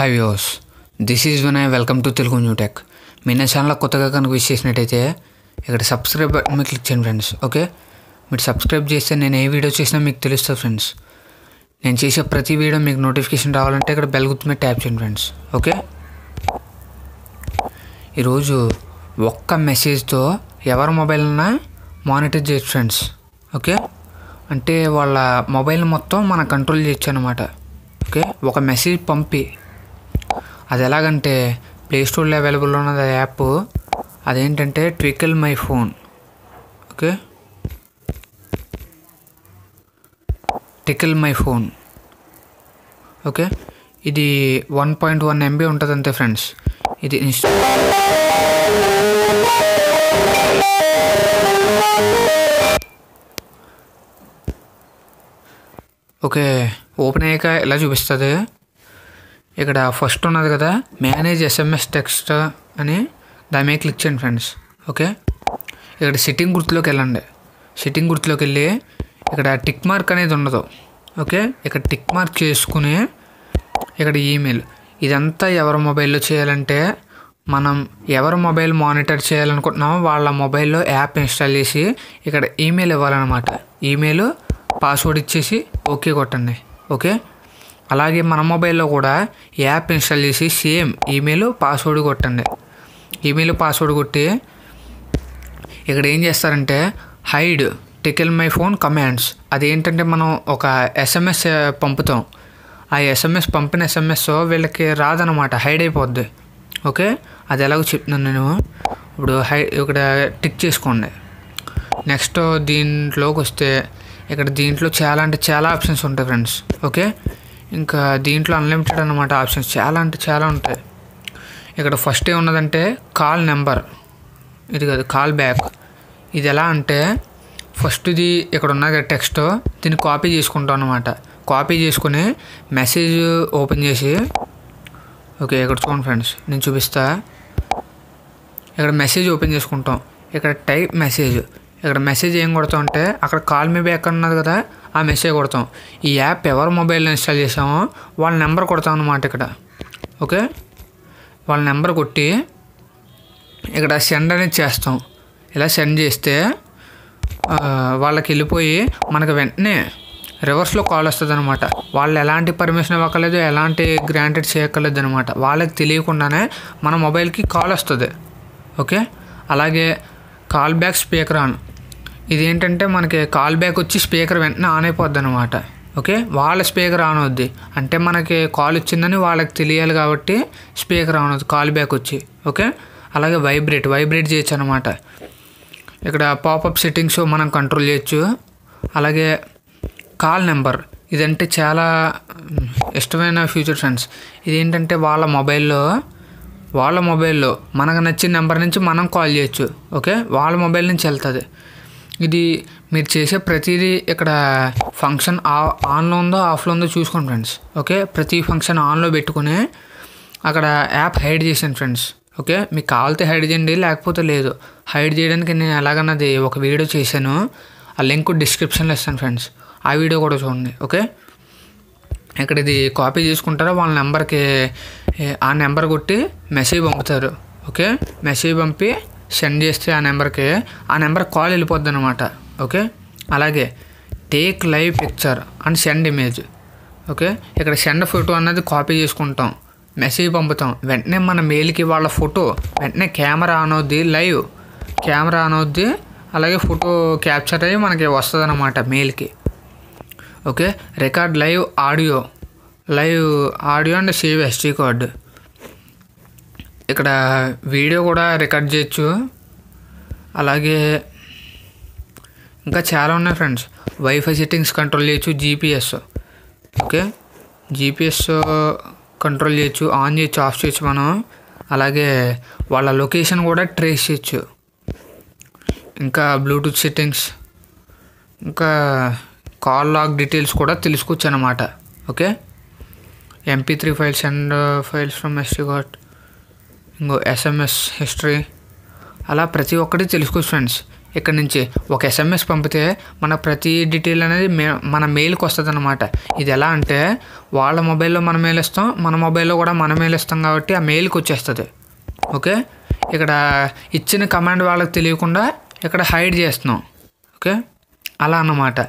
Hi views this is Vinay welcome to Telugu new tech మీ నా channel కొత్తగా కనుక wish చేసినట్టయితే ఇక్కడ సబ్స్క్రైబ్ బటన్ మీద క్లిక్ చేయండి ఫ్రెండ్స్ ఓకే మీరు సబ్స్క్రైబ్ చేస్తే నేను ఏ వీడియో చేసినా మీకు తెలుస్తుంది ఫ్రెండ్స్ నేను చేసే ప్రతి వీడియో మీకు నోటిఫికేషన్ రావాలంటే ఇక్కడ బెల్ గుర్తు మీద ట్యాప్ చేయండి ఫ్రెండ్స్ ఓకే ఈరోజు ఒక్క మెసేజ్తో ఎవరి మొబైల్ మానిటర్ చేయొచ్చు ఫ్రెండ్స్ ఓకే అంటే వాళ్ళ మొబైల్ మొత్తం మనం కంట్రోల్ చేయొచ్చు అనమాట ఓకే ఒక మెసేజ్ పంపి అది ఎలాగంటే ప్లేస్టోర్లో అవైలబుల్ ఉన్నది యాప్. అదేంటంటే tickle my phone okay? Tickle my phone okay? ఇది వన్ పాయింట్ వన్ ఎంబీ ఉంటుంది అంతే ఫ్రెండ్స్ ఇది ఇన్స్టా ఓకే? ఓపెన్ అయ్యాక ఎలా చూపిస్తుంది? ఇక్కడ ఫస్ట్ ఉన్నది కదా మేనేజ్ ఎస్ఎంఎస్ టెక్స్ట్ అని దాని మీద క్లిక్ చేయండి ఫ్రెండ్స్ ఓకే ఇక్కడ సిట్టింగ్ గుర్తులోకి వెళ్ళండి. సిట్టింగ్ గుర్తులోకి వెళ్ళి ఇక్కడ టిక్ మార్క్ అనేది ఉండదు ఓకే ఇక్కడ టిక్ మార్క్ చేసుకుని ఇక్కడ ఈమెయిల్ ఇదంతా ఎవరి మొబైల్లో చేయాలంటే మనం ఎవరి మొబైల్ మానిటర్ చేయాలనుకుంటున్నామో వాళ్ళ మొబైల్లో యాప్ ఇన్స్టాల్ చేసి ఇక్కడ ఈమెయిల్ ఇవ్వాలన్నమాట. ఈమెయిల్ పాస్వర్డ్ ఇచ్చేసి ఓకే కొట్టండి ఓకే అలాగే మన మొబైల్లో కూడా యాప్ ఇన్స్టాల్ చేసి సేమ్ ఈమెయిల్ పాస్వర్డ్ కొట్టండి. ఈమెయిల్ పాస్వర్డ్ కొట్టి ఇక్కడ ఏం చేస్తారంటే hide tickle my phone commands. అదేంటంటే మనం ఒక ఎస్ఎంఎస్ పంపుతాం. ఆ ఎస్ఎంఎస్ పంపిన ఎస్ఎంఎస్ వీళ్ళకి రాదనమాట హైడ్ అయిపోద్ది. ఓకే? అది ఎలాగో చెప్తున్నాను నేను. ఇప్పుడు హై ఇక్కడ టిక్ చేసుకోండి. నెక్స్ట్ దీంట్లోకి వస్తే ఇక్కడ దీంట్లో చాలా అంటే చాలా ఆప్షన్స్ ఉంటాయి ఫ్రెండ్స్. ఓకే? ఇంకా దీంట్లో అన్లిమిటెడ్ అనమాట ఆప్షన్స్ చాలా అంటే చాలా ఉంటాయి. ఇక్కడ ఫస్ట్ ఏమున్నదంటే కాల్ నెంబర్ ఇది కాదు కాల్ బ్యాక్ ఇది ఎలా అంటే ఫస్ట్ది ఇక్కడ ఉన్నది టెక్స్ట్ దీన్ని కాపీ చేసుకుంటాం అనమాట కాపీ చేసుకుని మెసేజ్ ఓపెన్ చేసి ఓకే ఇక్కడ చూడండి ఫ్రెండ్స్ నేను చూపిస్తా. ఇక్కడ మెసేజ్ ఓపెన్ చేసుకుంటాం. ఇక్కడ టైప్ మెసేజ్ ఇక్కడ మెసేజ్ ఏం కొడతాం అంటే అక్కడ కాల్ మీ బ్యాక్ అన్నది కదా ఆ మెసేజ్ కొడతాం. ఈ యాప్ ఎవరు మొబైల్లో ఇన్స్టాల్ చేసామో వాళ్ళ నెంబర్ కొడతాం అనమాట ఇక్కడ. ఓకే? వాళ్ళ నెంబర్ కొట్టి ఇక్కడ సెండ్ అనేది చేస్తాం. ఇలా సెండ్ చేస్తే వాళ్ళకి వెళ్ళిపోయి మనకు వెంటనే రివర్స్లో కాల్ వస్తుంది అనమాట వాళ్ళు ఎలాంటి పర్మిషన్ ఇవ్వక్కర్లేదు ఎలాంటి గ్రాంటెడ్ చేయక్కర్లేదు అనమాట వాళ్ళకి తెలియకుండానే మన మొబైల్కి కాల్ వస్తుంది. ఓకే? అలాగే కాల్ బ్యాక్ స్పీకర్ ఆన్ ఇది ఏంటంటే మనకి కాల్ బ్యాక్ వచ్చి స్పీకర్ వెంటనే ఆన్ అయిపోద్ది అనమాట ఓకే వాళ్ళ స్పీకర్ ఆన్ అవుద్ది. అంటే మనకి కాల్ వచ్చిందని వాళ్ళకి తెలియాలి కాబట్టి స్పీకర్ ఆన్ అవుతుంది కాల్ బ్యాక్ వచ్చి. ఓకే అలాగే వైబ్రేట్ వైబ్రేట్ చేయొచ్చు అనమాట ఇక్కడ పాపప్ సెట్టింగ్స్ మనం కంట్రోల్ చేయొచ్చు. అలాగే కాల్ నెంబర్ ఇదంటే చాలా ఇష్టమైన ఫ్యూచర్ ఫ్రెండ్స్ ఇదేంటంటే వాళ్ళ మొబైల్లో వాళ్ళ మొబైల్లో మనకు నచ్చిన నెంబర్ నుంచి మనం కాల్ చేయొచ్చు. ఓకే వాళ్ళ మొబైల్ నుంచి వెళ్తుంది. ఇది మీరు చేసే ప్రతిదీ ఇక్కడ ఫంక్షన్ ఆ- ఆన్లో ఉందో ఆఫ్లో ఉందో చూసుకోండి ఫ్రెండ్స్ ఓకే? ప్రతి ఫంక్షన్ ఆన్లో పెట్టుకుని అక్కడ యాప్ హైడ్ చేసాను ఫ్రెండ్స్ ఓకే? మీకు కావాలితే హైడ్ చేయండి లేకపోతే లేదు. హైడ్ చేయడానికి నేను ఎలాగన్నది ఒక వీడియో చేశాను. ఆ లింక్ డిస్క్రిప్షన్లో ఇస్తాను ఫ్రెండ్స్ ఆ వీడియో కూడా చూడండి ఓకే? ఇక్కడ ఇది కాపీ చేసుకుంటారో? వాళ్ళ నెంబర్కి ఆ నెంబర్ కొట్టి మెసేజ్ పంపుతారు ఓకే? మెసేజ్ పంపి సెండ్ చేస్తే ఆ నెంబర్కి ఆ నెంబర్ కాల్ వెళ్ళిపోద్ది అనమాట ఓకే? అలాగే take live picture and send image okay? ఇక్కడ సెండ్ ఫోటో అన్నది కాపీ చేసుకుంటాం మెసేజ్ పంపుతాం. వెంటనే మన మెయిల్కి వాళ్ళ ఫోటో వెంటనే కెమెరా అనొద్ది లైవ్ కెమెరా అనొద్ది అలాగే ఫోటో క్యాప్చర్ అయ్యి మనకి వస్తుంది అనమాట మెయిల్కి okay record live audio live audio and save SD card ఇక్కడ వీడియో కూడా రికార్డ్ చేయొచ్చు. అలాగే ఇంకా చాలా ఉన్నాయి ఫ్రెండ్స్. వైఫై సెట్టింగ్స్ కంట్రోల్ చేయొచ్చు జీపీఎస్ ఓకే? జీపీఎస్ కంట్రోల్ చేయొచ్చు ఆన్ చేయొచ్చు ఆఫ్ చేయొచ్చు మనం. అలాగే వాళ్ళ లొకేషన్ కూడా ట్రేస్ చేయొచ్చు. ఇంకా బ్లూటూత్ సెట్టింగ్స్ ఇంకా కాల్ లాగ్ డీటెయిల్స్ కూడా తెలుసుకోవచ్చు అనమాట okay? MP three files and files from SD card ఇంకో ఎస్ఎంఎస్ హిస్టరీ అలా ప్రతి ఒక్కటి తెలుసుకోవచ్చు ఫ్రెండ్స్ ఇక్కడ నుంచి ఒక ఎస్ఎంఎస్ పంపితే మన ప్రతి డీటెయిల్ అనేది మే మన మెయిల్కి వస్తుంది అనమాట ఇది ఎలా అంటే వాళ్ళ మొబైల్లో మన మెయిల్ ఇస్తాం మన మొబైల్లో కూడా మన మెయిల్ ఇస్తాం కాబట్టి ఆ మెయిల్కి వచ్చేస్తుంది. ఓకే ఇక్కడ ఇచ్చిన కమాండ్ వాళ్ళకి తెలియకుండా ఇక్కడ హైడ్ చేస్తున్నాం. ఓకే అలా అన్నమాట.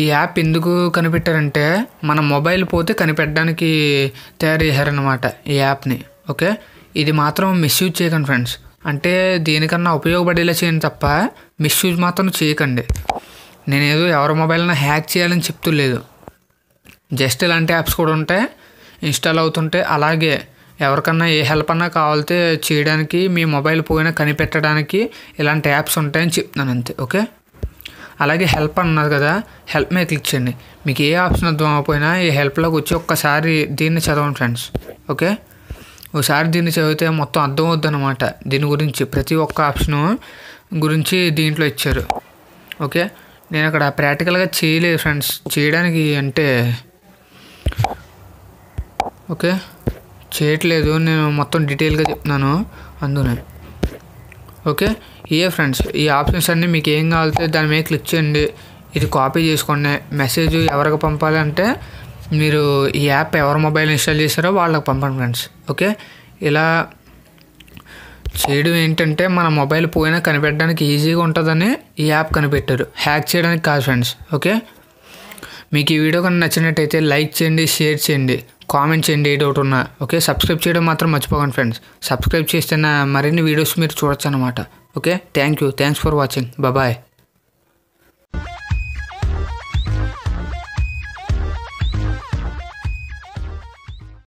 ఈ యాప్ ఎందుకు కనిపెట్టారంటే మన మొబైల్ పోతే కనిపెట్టడానికి తయారు చేశారనమాట ఈ యాప్ని ఓకే ఇది మాత్రం మిస్యూజ్ చేయకండి ఫ్రెండ్స్ అంటే దేనికన్నా ఉపయోగపడేలా చేయండి తప్ప మిస్యూజ్ మాత్రం చేయకండి. నేనేదో ఎవరి మొబైల్ని హ్యాక్ చేయాలని చెప్తూ లేదు. జస్ట్ ఇలాంటి యాప్స్ కూడా ఉంటాయి ఇన్స్టాల్ అవుతుంటే అలాగే ఎవరికన్నా ఏ హెల్ప్ అన్నా కావాలితే చేయడానికి మీ మొబైల్ పోయినా కనిపెట్టడానికి ఇలాంటి యాప్స్ ఉంటాయని చెప్తున్నాను అంతే ఓకే అలాగే హెల్ప్ అన్నారు కదా హెల్ప్ మీద క్లిక్ చేయండి. మీకు ఏ ఆప్షన్ అర్థం అవ్వకపోయినా ఈ హెల్ప్లోకి వచ్చి ఒక్కసారి దీన్ని చదవండి ఫ్రెండ్స్ ఓకే ఒకసారి దీన్ని చదివితే మొత్తం అర్థం అవుద్ది అనమాట దీని గురించి ప్రతి ఒక్క ఆప్షను గురించి దీంట్లో ఇచ్చారు. ఓకే? నేను అక్కడ ప్రాక్టికల్గా చేయలేదు ఫ్రెండ్స్. చేయడానికి అంటే ఓకే? చేయట్లేదు. నేను మొత్తం డీటెయిల్గా చెప్తున్నాను అందునే. ఓకే? ఏ ఫ్రెండ్స్. ఈ ఆప్షన్స్ అన్నీ మీకు ఏం కావాలితే దాని మీద క్లిక్ చేయండి. ఇది కాపీ చేసుకోండి. మెసేజ్ ఎవరికి పంపాలంటే మీరు ఈ యాప్ ఎవరి మొబైల్ ఇన్స్టాల్ చేశారో వాళ్ళకి పంపండి ఫ్రెండ్స్ ఓకే? ఇలా చేయడం ఏంటంటే మన మొబైల్ పోయినా కనిపెట్టడానికి ఈజీగా ఉంటుందని ఈ యాప్ కనిపెట్టారు. హ్యాక్ చేయడానికి కాదు ఫ్రెండ్స్ ఓకే? మీకు ఈ వీడియో కనుక నచ్చినట్టయితే లైక్ చేయండి షేర్ చేయండి కామెంట్ చేయండి ఏ డౌట్ ఉన్నా ఓకే? సబ్స్క్రైబ్ చేయడం మాత్రం మర్చిపోకండి ఫ్రెండ్స్. సబ్స్క్రైబ్ చేస్తే నా మరిన్ని వీడియోస్ మీరు చూడొచ్చు అనమాట okay? Thank you. Thanks for watching. Bye.